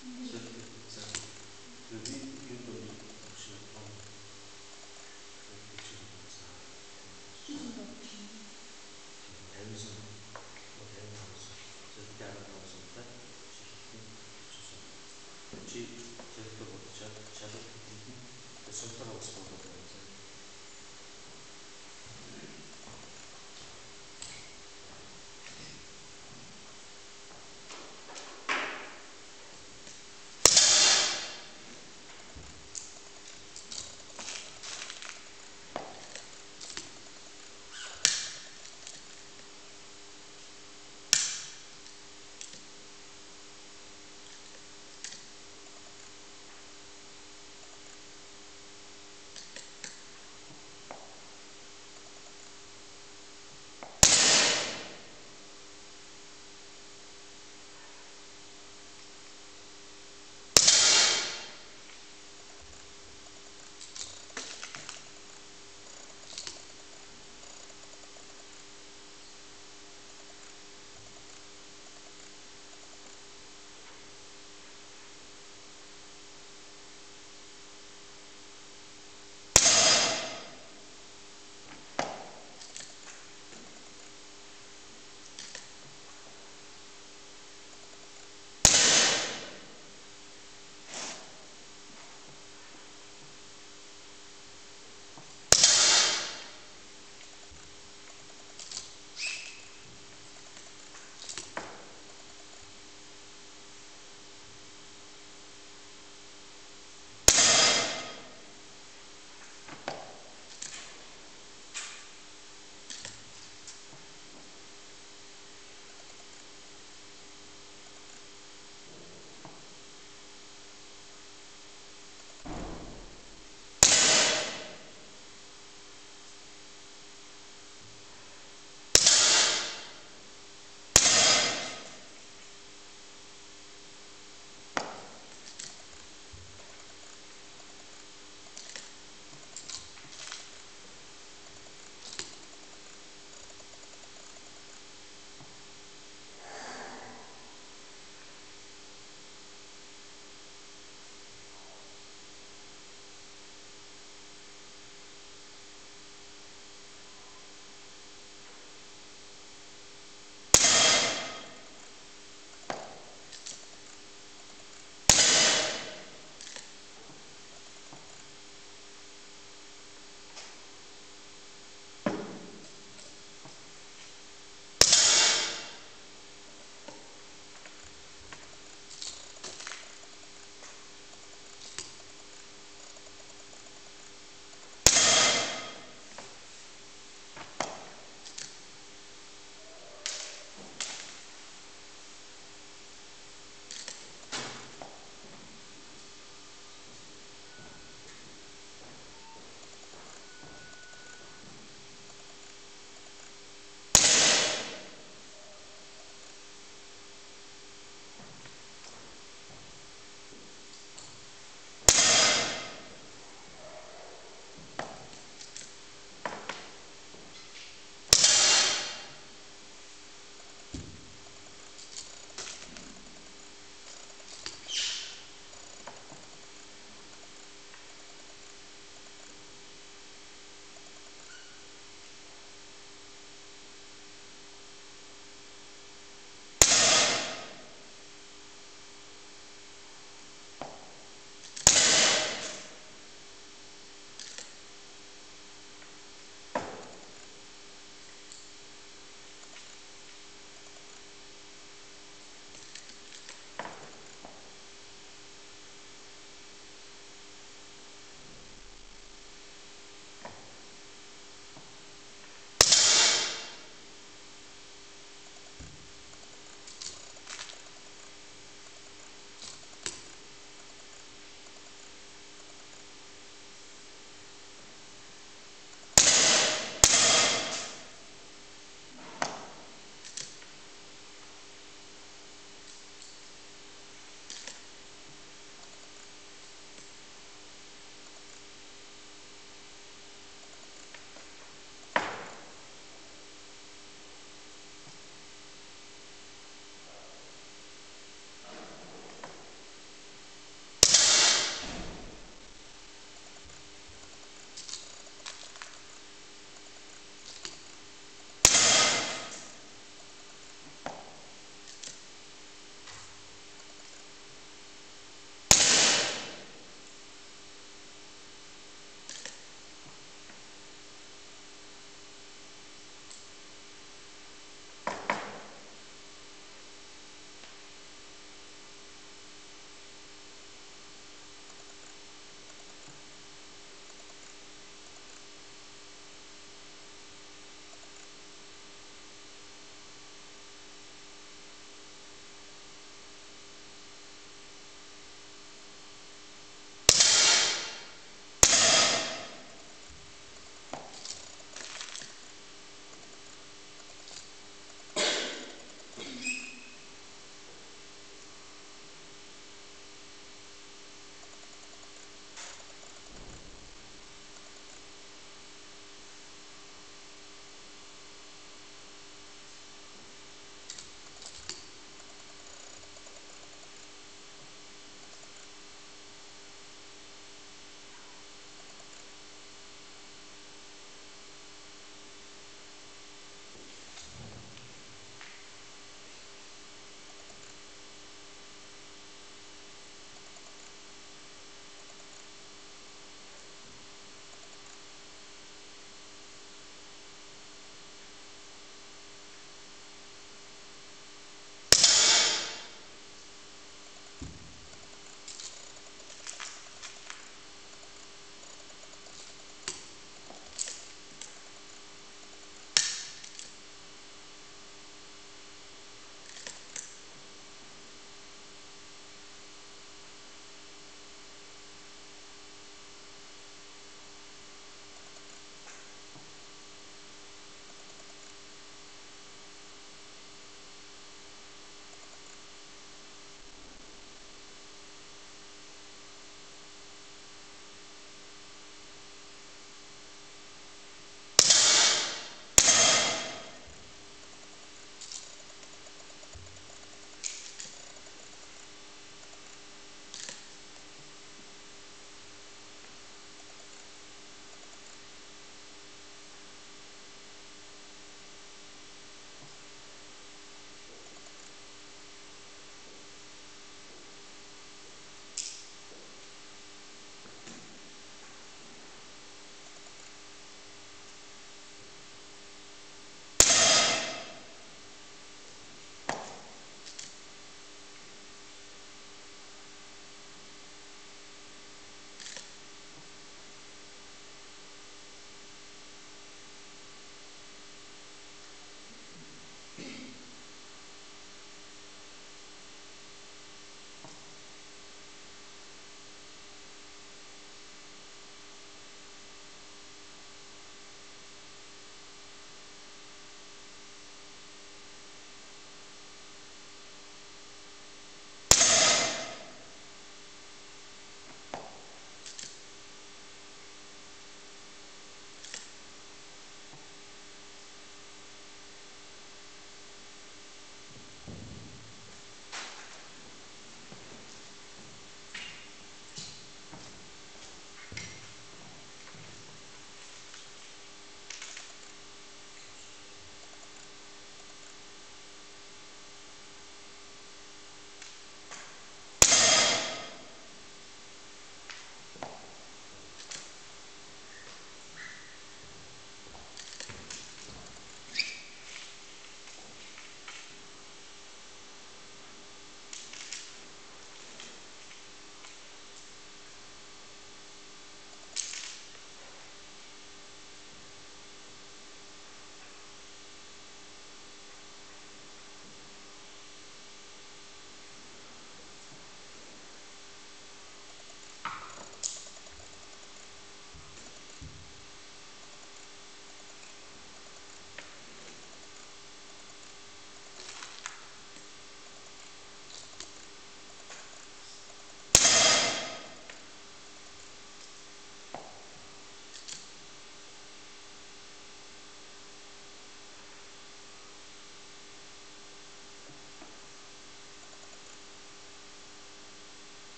ce que.